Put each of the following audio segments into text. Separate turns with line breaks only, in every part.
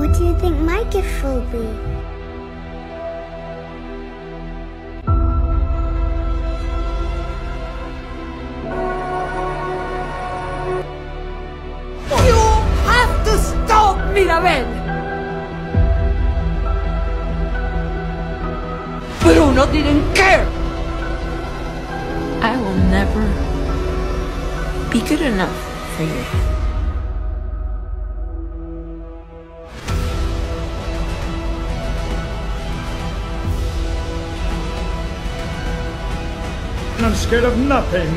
What do you think my gift will be?
You have to stop, Mirabel! Bruno didn't care!
I will never be good enough for you.
I'm scared of nothing.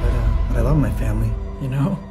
But, uh, I love my family, you know?